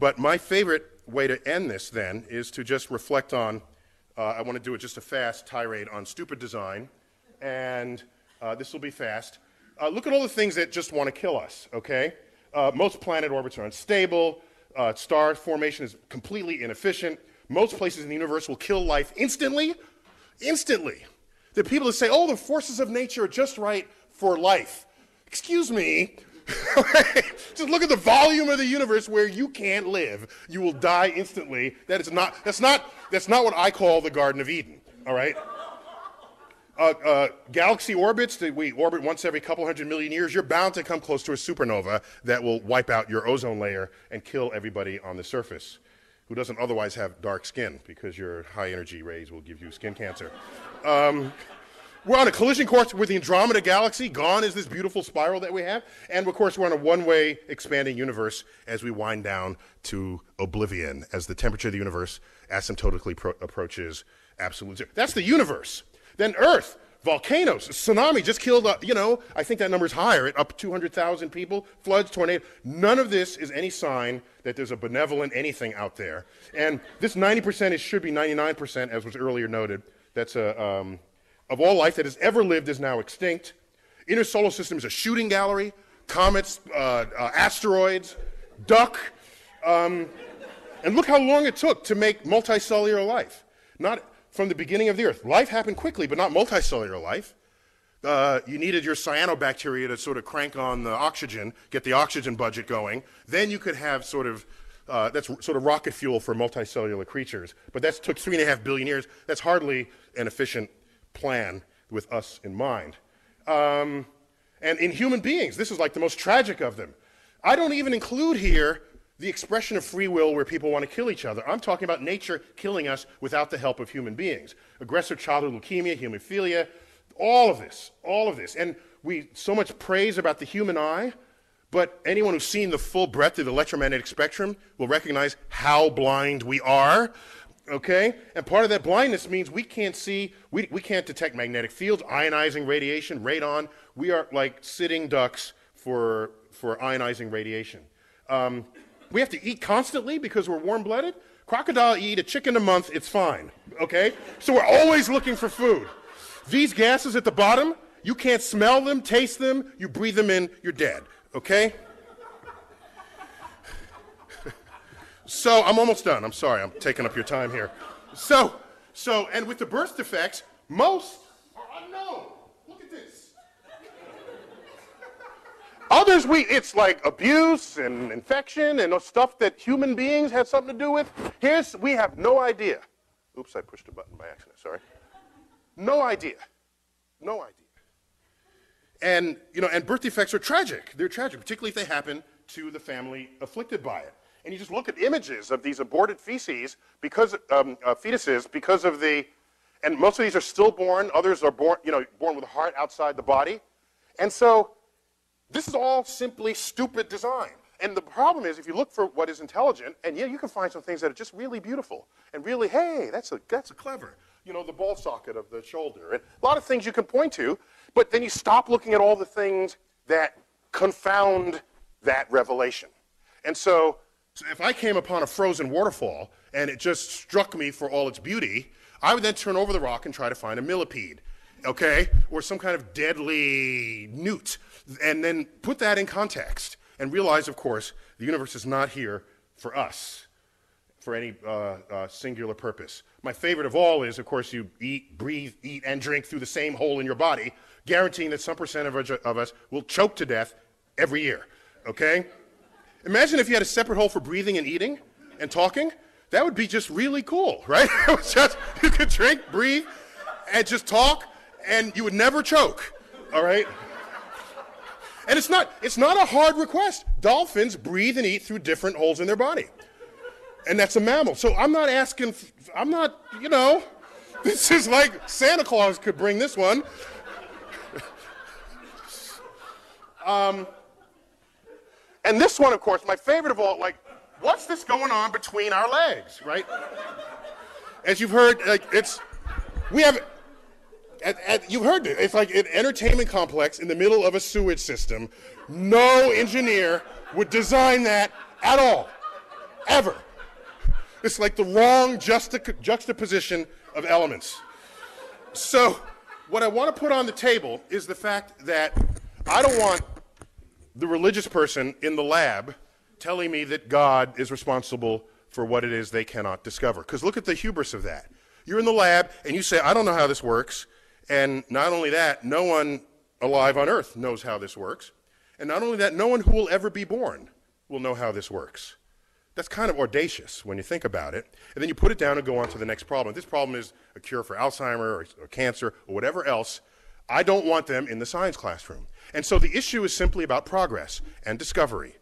But my favorite way to end this then is to just reflect on. Uh, I want to do it just a fast tirade on stupid design, and uh, this will be fast. Uh, look at all the things that just want to kill us, okay? Uh, most planet orbits are unstable. Uh, star formation is completely inefficient. Most places in the universe will kill life instantly. Instantly. The people that say, oh, the forces of nature are just right for life. Excuse me. Just look at the volume of the universe where you can't live. You will die instantly. That is not, that's not, that's not what I call the Garden of Eden, all right? Uh, uh, galaxy orbits that we orbit once every couple hundred million years, you're bound to come close to a supernova that will wipe out your ozone layer and kill everybody on the surface who doesn't otherwise have dark skin because your high energy rays will give you skin cancer. Um, we're on a collision course with the Andromeda Galaxy. Gone is this beautiful spiral that we have. And of course, we're on a one way expanding universe as we wind down to oblivion, as the temperature of the universe asymptotically pro- approaches absolute zero. That's the universe. Then Earth, volcanoes, tsunami just killed, uh, you know, I think that number's higher, at up 200,000 people, floods, tornadoes. None of this is any sign that there's a benevolent anything out there. And this 90% is, should be 99%, as was earlier noted. That's a, um, of all life that has ever lived is now extinct. Inner solar system is a shooting gallery, comets, uh, uh, asteroids, duck. Um, and look how long it took to make multicellular life. Not from the beginning of the earth. Life happened quickly, but not multicellular life. Uh, you needed your cyanobacteria to sort of crank on the oxygen, get the oxygen budget going. Then you could have sort of, uh, that's sort of rocket fuel for multicellular creatures. But that took three and a half billion years. That's hardly an efficient plan with us in mind. Um, and in human beings, this is like the most tragic of them. I don't even include here the expression of free will where people want to kill each other. I'm talking about nature killing us without the help of human beings. Aggressive childhood leukemia, hemophilia, all of this, all of this. And we so much praise about the human eye, but anyone who's seen the full breadth of the electromagnetic spectrum will recognize how blind we are. Okay? And part of that blindness means we can't see, we, we can't detect magnetic fields, ionizing radiation, radon. We are like sitting ducks for, for ionizing radiation. Um, we have to eat constantly because we're warm blooded. Crocodile eat a chicken a month, it's fine. Okay? So we're always looking for food. These gases at the bottom, you can't smell them, taste them, you breathe them in, you're dead. Okay? So I'm almost done. I'm sorry, I'm taking up your time here. So, so, and with the birth defects, most are unknown. Look at this. Others, we, it's like abuse and infection and stuff that human beings had something to do with. Here's, we have no idea. Oops, I pushed a button by accident, sorry. No idea. No idea. And, you know, and birth defects are tragic. They're tragic, particularly if they happen to the family afflicted by it. And you just look at images of these aborted feces because, um, uh, fetuses because of the, and most of these are stillborn. Others are born, you know, born with a heart outside the body. And so this is all simply stupid design. And the problem is, if you look for what is intelligent, and yeah, you can find some things that are just really beautiful and really, hey, that's a that's a clever. You know, the ball socket of the shoulder, and a lot of things you can point to. But then you stop looking at all the things that confound that revelation. And so, so if I came upon a frozen waterfall and it just struck me for all its beauty, I would then turn over the rock and try to find a millipede, okay, or some kind of deadly newt and then put that in context and realize, of course, the universe is not here for us, for any uh, uh, singular purpose. My favorite of all is, of course, you eat, breathe, eat, and drink through the same hole in your body, guaranteeing that some percent of, of us will choke to death every year. Okay? Imagine if you had a separate hole for breathing and eating and talking. That would be just really cool, right? just, you could drink, breathe, and just talk, and you would never choke. All right? And it's not, it's not a hard request. Dolphins breathe and eat through different holes in their body. And that's a mammal. So I'm not asking, I'm not, you know, this is like Santa Claus could bring this one. um, and this one, of course, my favorite of all, like, what's this going on between our legs, right? As you've heard, like, it's, we have, at, at, you've heard it. It's like an entertainment complex in the middle of a sewage system. No engineer would design that at all. ever. It's like the wrong juxta- juxtaposition of elements. So, what I want to put on the table is the fact that I don't want the religious person in the lab telling me that God is responsible for what it is they cannot discover. Because look at the hubris of that. You're in the lab and you say, I don't know how this works. And not only that, no one alive on earth knows how this works. And not only that, no one who will ever be born will know how this works. That's kind of audacious when you think about it. And then you put it down and go on to the next problem. This problem is a cure for Alzheimer or, or cancer or whatever else. I don't want them in the science classroom. And so the issue is simply about progress and discovery.